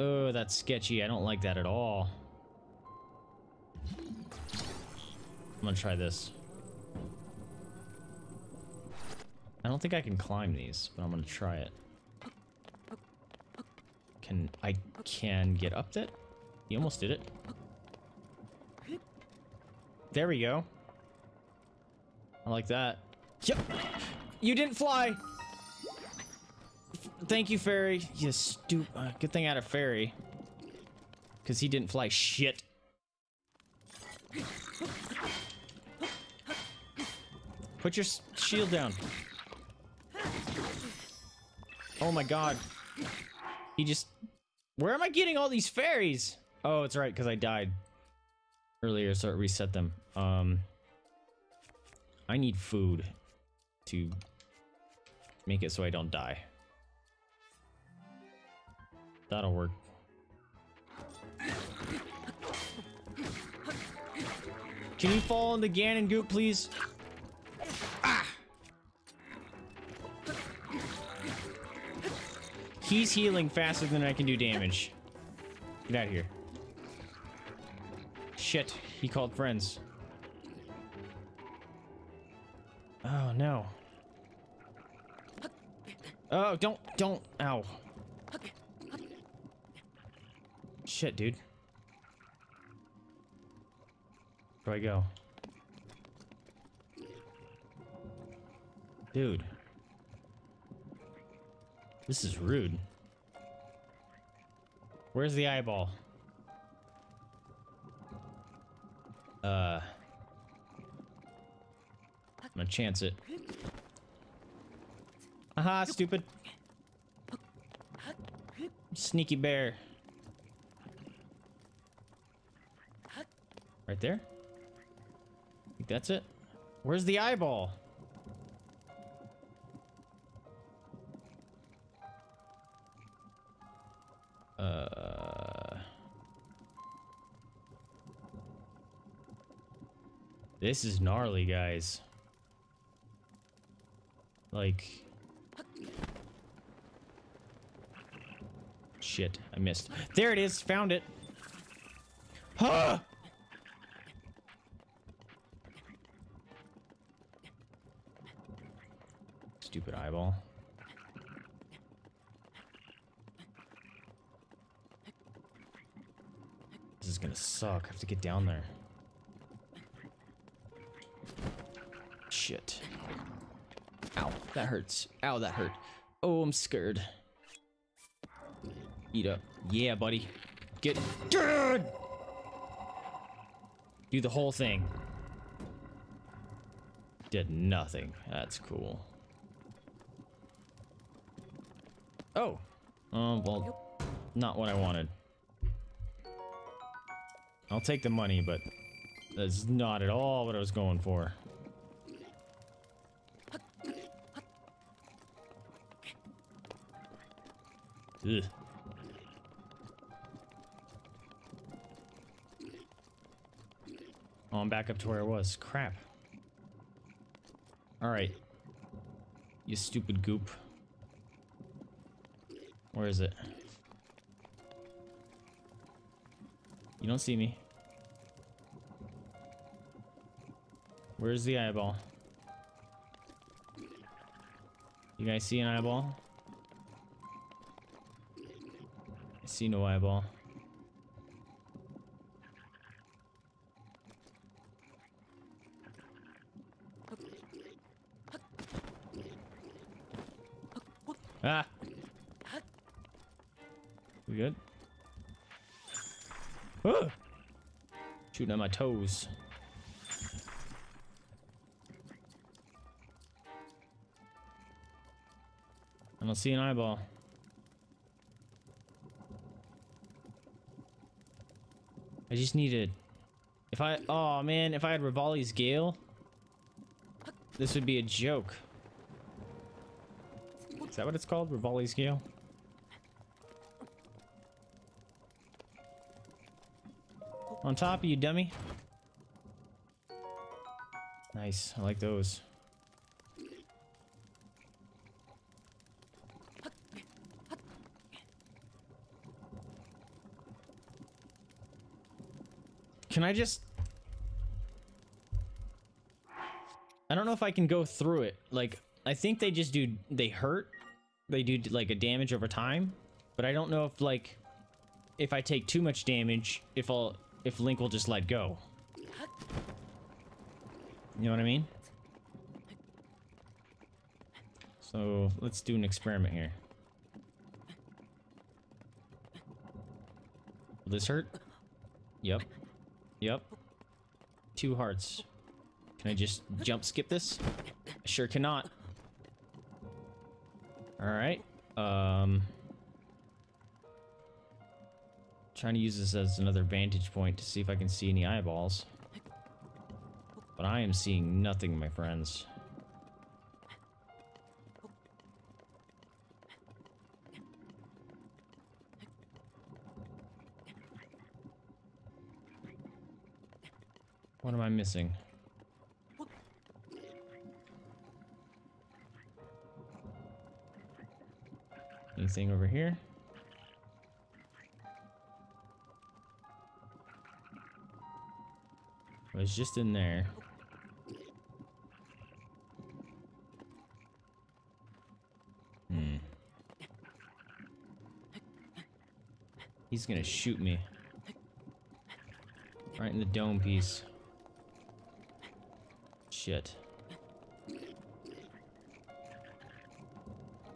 Oh, that's sketchy. I don't like that at all. I'm gonna try this. I don't think I can climb these, but I'm gonna try it. Can I can get up that? You almost did it. There we go. I like that. Yep. You didn't fly. Thank you, fairy. You stupid. Uh, good thing I had a fairy. Because he didn't fly shit. Put your shield down. Oh my god. He just... Where am I getting all these fairies? Oh, it's right, because I died earlier, so it reset them. Um, I need food to make it so I don't die. That'll work. Can you fall in the Ganon goop, please? Ah! He's healing faster than I can do damage. Get out of here. Shit, he called friends. Oh, no. Oh, don't, don't, ow. Shit, dude. Where do I go? Dude. This is rude. Where's the eyeball? Uh... I'm gonna chance it. Aha, stupid. Sneaky bear. Right there? I think that's it. Where's the eyeball? Uh... This is gnarly, guys. Like... Shit, I missed. There it is, found it. Huh! Stupid eyeball. This is gonna suck. I have to get down there. Shit. Ow, that hurts. Ow, that hurt. Oh, I'm scared. Eat up. Yeah, buddy. Get good. Do the whole thing. Did nothing. That's cool. Oh. Oh, well, not what I wanted. I'll take the money, but that's not at all what I was going for. Ugh. Oh, I'm back up to where I was. Crap. Alright. You stupid goop. Where is it? You don't see me. Where's the eyeball? You guys see an eyeball? I see no eyeball. At my toes. I don't see an eyeball. I just needed... If I... Oh, man. If I had Revali's Gale, this would be a joke. Is that what it's called? Revali's Gale? On top, of you dummy. Nice. I like those. Can I just... I don't know if I can go through it. Like, I think they just do... They hurt. They do, like, a damage over time. But I don't know if, like... If I take too much damage, if I'll if Link will just let go. You know what I mean? So, let's do an experiment here. Will this hurt? Yep. Yep. Two hearts. Can I just jump skip this? I sure cannot. Alright. Um... Trying to use this as another vantage point to see if I can see any eyeballs. But I am seeing nothing, my friends. What am I missing? Anything over here? Was just in there. Hmm. He's gonna shoot me. Right in the dome piece. Shit.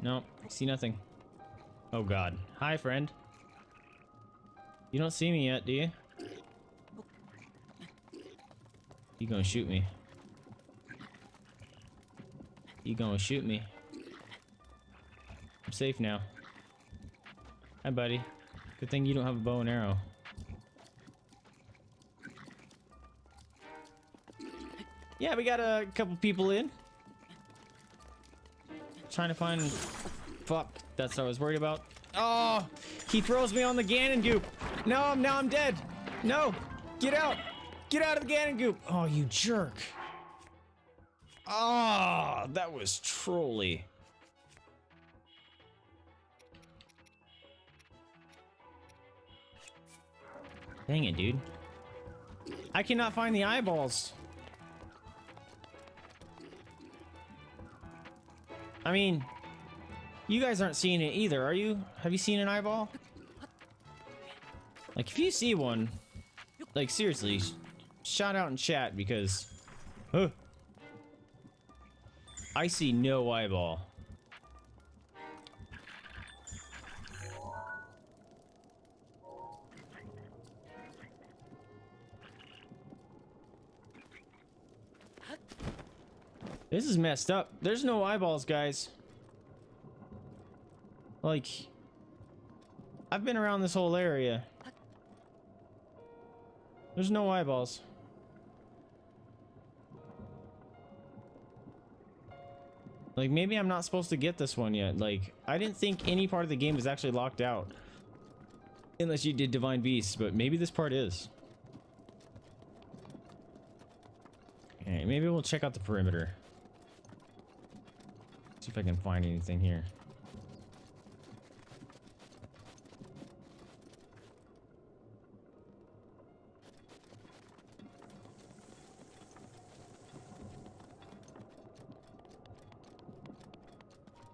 Nope, see nothing. Oh god. Hi, friend. You don't see me yet, do you? You gonna shoot me. You gonna shoot me. I'm safe now. Hi, buddy. Good thing you don't have a bow and arrow. Yeah, we got a couple people in. Trying to find... Fuck, that's what I was worried about. Oh, he throws me on the Ganon goop. No, I'm now I'm dead. No, get out. Get out of the Ganon goop. Oh, you jerk. Ah, oh, that was trolly. Dang it, dude. I cannot find the eyeballs. I mean, you guys aren't seeing it either, are you? Have you seen an eyeball? Like, if you see one, like, seriously, shout out in chat because... Huh, I see no eyeball. This is messed up. There's no eyeballs, guys. Like, I've been around this whole area. There's no eyeballs. Like, maybe I'm not supposed to get this one yet. Like, I didn't think any part of the game was actually locked out. Unless you did Divine Beasts, but maybe this part is. Okay, maybe we'll check out the perimeter. See if I can find anything here.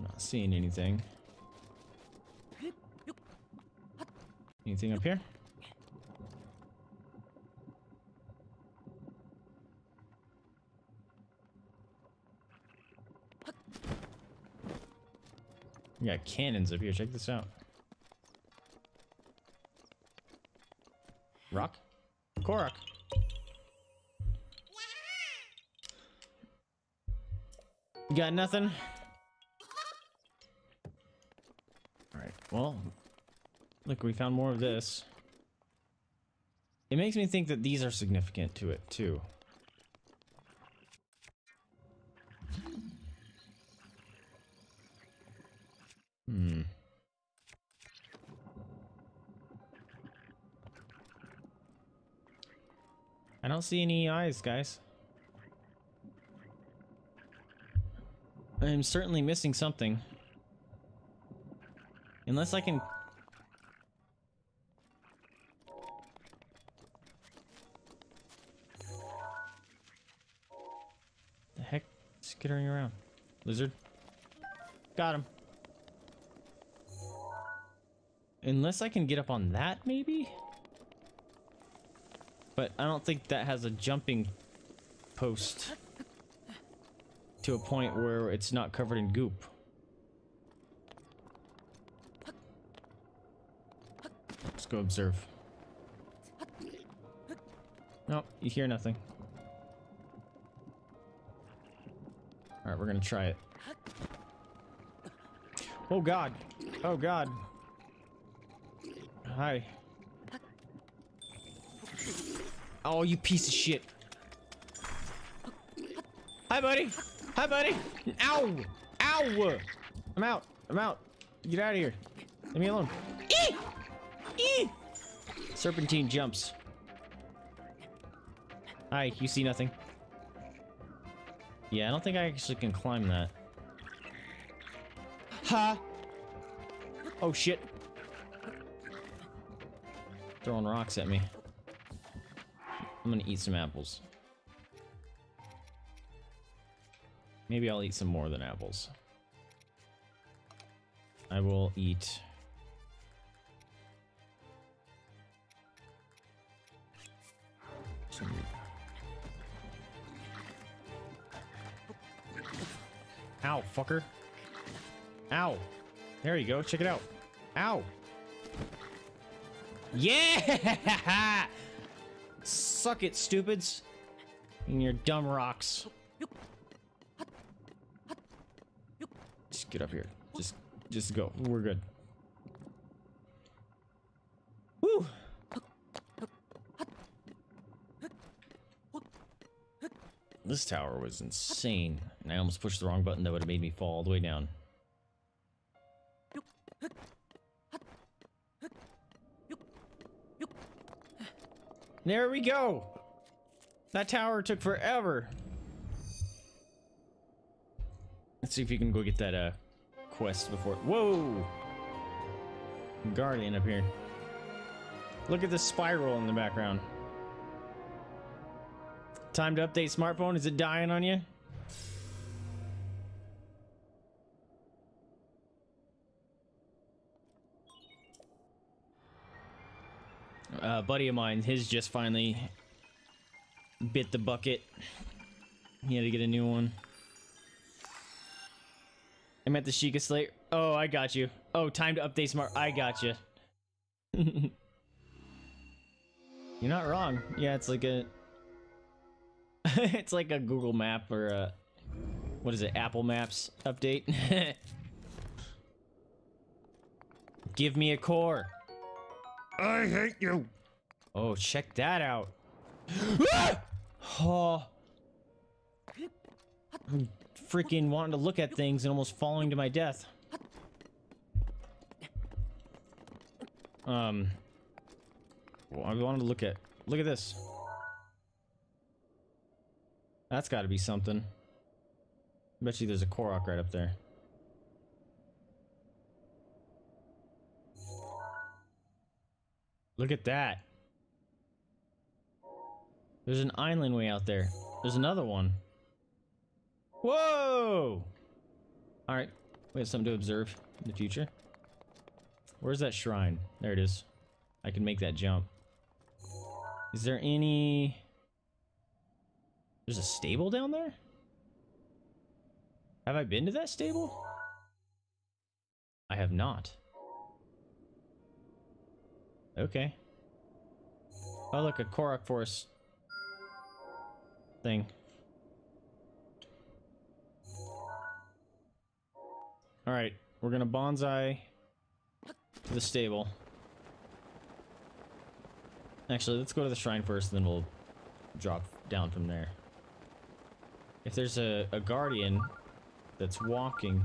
Not seeing anything. Anything up here? We got cannons up here. Check this out. Rock? Korok. You got nothing? Well, look, we found more of this. It makes me think that these are significant to it, too. Hmm. I don't see any eyes, guys. I'm certainly missing something. Unless I can... The heck skittering around? Lizard? Got him. Unless I can get up on that, maybe? But I don't think that has a jumping post to a point where it's not covered in goop. Go observe. Nope, you hear nothing. Alright, we're gonna try it. Oh god. Oh god. Hi. Oh, you piece of shit. Hi, buddy. Hi, buddy. Ow. Ow. I'm out. I'm out. Get out of here. Leave me alone. Serpentine jumps. Hi, you see nothing? Yeah, I don't think I actually can climb that. Ha! Oh shit. Throwing rocks at me. I'm gonna eat some apples. Maybe I'll eat some more than apples. I will eat... Ow, fucker. Ow. There you go, check it out. Ow. Yeah! Suck it, stupids. And your dumb rocks. Just get up here. Just, just go. We're good. This tower was insane. And I almost pushed the wrong button that would have made me fall all the way down. There we go. That tower took forever. Let's see if you can go get that uh quest before. Whoa! Guardian up here. Look at the spiral in the background. Time to update smartphone. Is it dying on you? A buddy of mine, his just finally bit the bucket. He had to get a new one. I'm at the Sheikah Slate. Oh, I got you. Oh, time to update smart. I got you. You're not wrong. Yeah, it's like a... it's like a Google map or a... What is it? Apple Maps update? Give me a core. I hate you. Oh, check that out. oh. I'm freaking wanting to look at things and almost falling to my death. Um. Well, I wanted to look at. Look at this. That's got to be something. I bet you there's a Korok right up there. Look at that. There's an island way out there. There's another one. Whoa! Alright, we have something to observe in the future. Where's that shrine? There it is. I can make that jump. Is there any... There's a stable down there? Have I been to that stable? I have not. Okay. Oh look, a Korok Forest thing. Alright, we're gonna bonsai to the stable. Actually, let's go to the shrine first, and then we'll drop down from there. If there's a, a guardian that's walking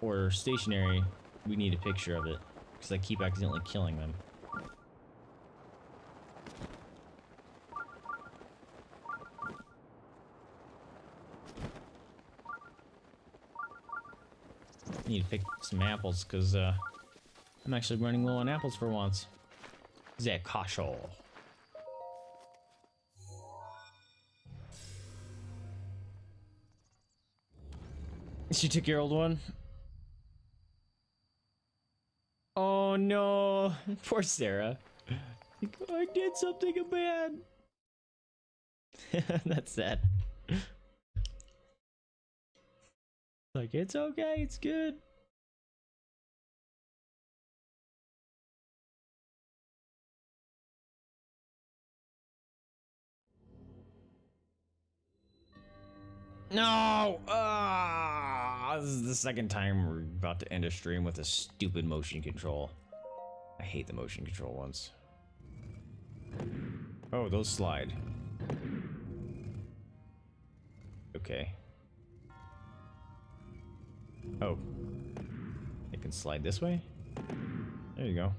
or stationary, we need a picture of it. Because I keep accidentally killing them. Need to pick some apples because uh, I'm actually running low on apples for once. Ze Kasho. She took your old one? Oh no, poor Sarah. I did something bad. That's sad. Like, it's okay, it's good. No! Ah, this is the second time we're about to end a stream with a stupid motion control. I hate the motion control ones. Oh, those slide. Okay. Oh. It can slide this way? There you go.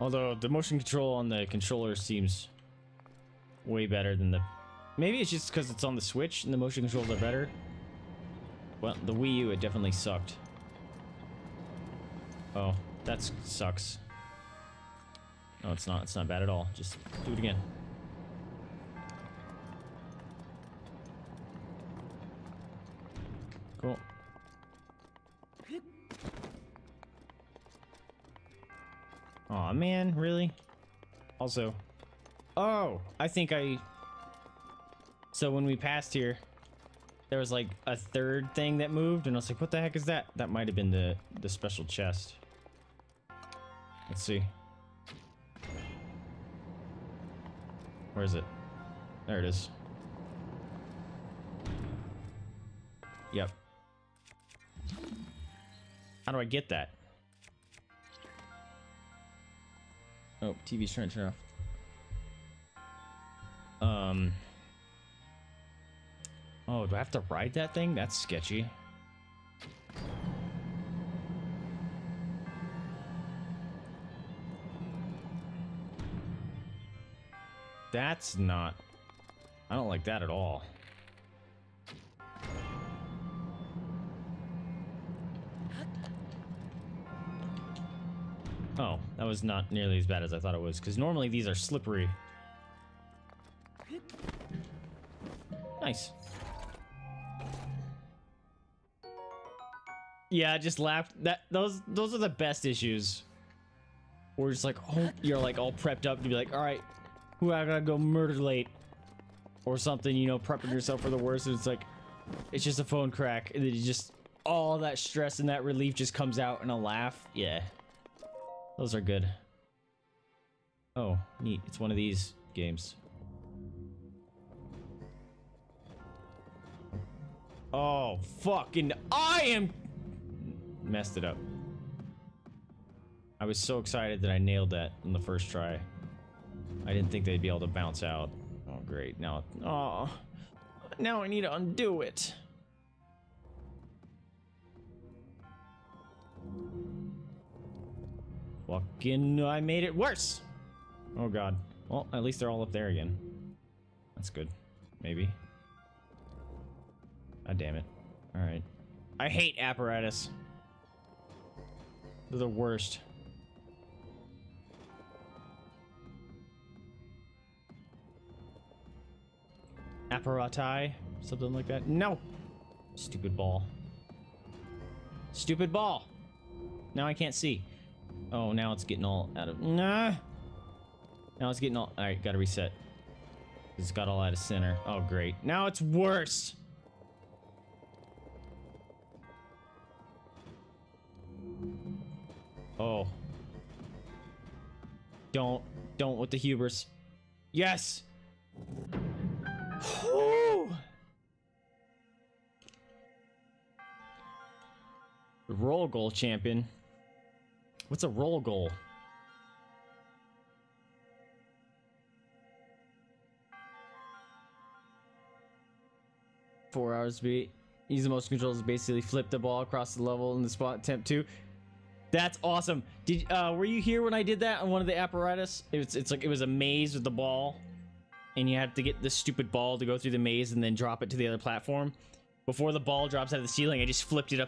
Although the motion control on the controller seems way better than the... Maybe it's just because it's on the Switch and the motion controls are better. Well, the Wii U, it definitely sucked. Oh, that sucks. No, it's not. It's not bad at all. Just do it again. Man, really? Also, oh, I think I... So when we passed here, there was like a third thing that moved, and I was like, what the heck is that? That might have been the, the special chest. Let's see. Where is it? There it is. Yep. How do I get that? Oh, TV's trying to turn off. Um. Oh, do I have to ride that thing? That's sketchy. That's not... I don't like that at all. Oh, that was not nearly as bad as I thought it was, because normally these are slippery. Nice. Yeah, I just laughed. That those those are the best issues. Where just like, oh, you're like all prepped up to be like, all right, who I gotta go murder late, or something. You know, prepping yourself for the worst. And it's like, it's just a phone crack, and then you just all that stress and that relief just comes out in a laugh. Yeah, those are good. Oh, neat. It's one of these games. Oh, fucking, I am messed it up. I was so excited that I nailed that in the first try. I didn't think they'd be able to bounce out. Oh, great. Now, oh, now I need to undo it. Fucking, I made it worse. Oh, God. Well, at least they're all up there again. That's good. Maybe. God damn it. Alright. I hate apparatus. They're the worst. Apparati? Something like that? No! Stupid ball. Stupid ball! Now I can't see. Oh, now it's getting all out of... Nah! Now it's getting all... Alright, gotta reset. It's got all out of center. Oh, great. Now it's worse! Oh. Don't. Don't with the hubris. Yes! Whew. Roll goal champion. What's a roll goal? Four hours beat. Use the motion controls basically flip the ball across the level in the spot attempt two. That's awesome. Did uh were you here when I did that on one of the apparatus? It's it's like it was a maze with the ball and you had to get this stupid ball to go through the maze and then drop it to the other platform. Before the ball drops out of the ceiling, I just flipped it up